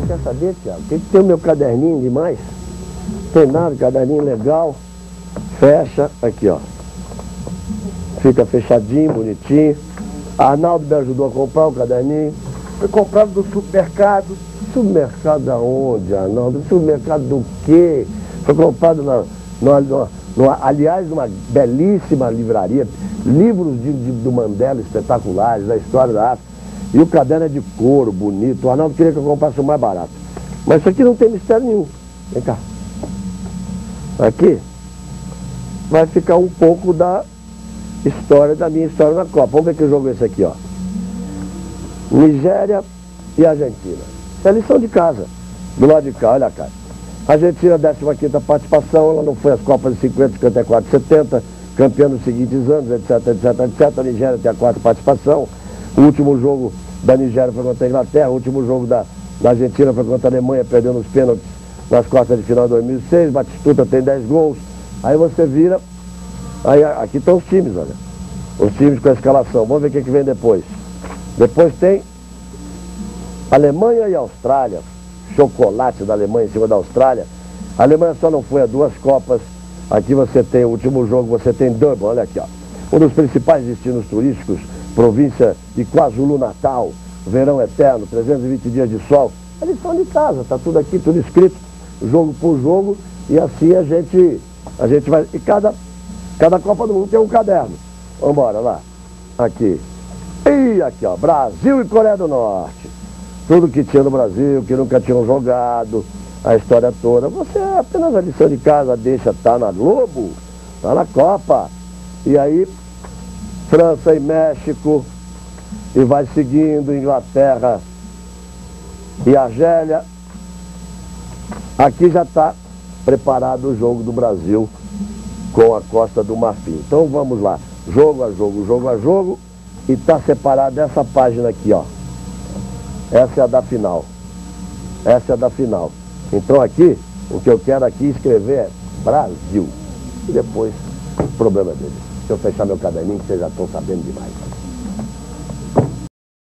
você quer saber, Tiago? Tem que ter o meu caderninho demais. Tem nada, caderninho legal. Fecha, aqui ó. Fica fechadinho, bonitinho. Arnaldo me ajudou a comprar o caderninho. Foi comprado do supermercado. Supermercado aonde, Arnaldo? Supermercado do quê? Foi comprado na, numa, numa, numa, aliás, numa belíssima livraria. Livros de, de, do Mandela espetaculares, da história da África. E o caderno é de couro, bonito. O Arnaldo queria que eu comprasse o mais barato. Mas isso aqui não tem mistério nenhum. Vem cá. Aqui vai ficar um pouco da história da minha história na Copa. Vamos ver que jogo é esse aqui, ó. Nigéria e Argentina. É lição de casa. Do lado de cá, olha cá. Argentina, 15 participação, ela não foi às Copas de 50, 54, 70, campeã nos seguintes anos, etc, etc, etc. A Nigéria tem a quarta participação. O último jogo da Nigéria foi contra a Inglaterra, o último jogo da, da Argentina foi contra a Alemanha, perdeu nos pênaltis nas quartas de final de 2006. Batistuta tem 10 gols. Aí você vira, aí aqui estão os times, olha. Os times com a escalação. Vamos ver o que, que vem depois. Depois tem Alemanha e Austrália. Chocolate da Alemanha em cima da Austrália. A Alemanha só não foi a duas Copas. Aqui você tem o último jogo, você tem Durban, olha aqui, ó. Um dos principais destinos turísticos, província de KwaZulu-Natal, verão eterno, 320 dias de sol. É lição de casa, tá tudo aqui, tudo escrito, jogo por jogo, e assim a gente, a gente vai. E cada, cada Copa do Mundo tem um caderno. Vamos embora lá. Aqui. E aqui, ó, Brasil e Coreia do Norte. Tudo que tinha no Brasil, que nunca tinham jogado, a história toda. Você é apenas a lição de casa, deixa, tá na Globo, tá na Copa. E aí, França e México, e vai seguindo, Inglaterra e Argélia. Aqui já está preparado o jogo do Brasil com a Costa do Marfim. Então vamos lá, jogo a jogo, jogo a jogo, e está separado essa página aqui, ó. Essa é a da final. Essa é a da final. Então aqui, o que eu quero aqui escrever é Brasil. E depois, o problema dele. Se eu fechar meu caderninho, vocês já estão sabendo demais.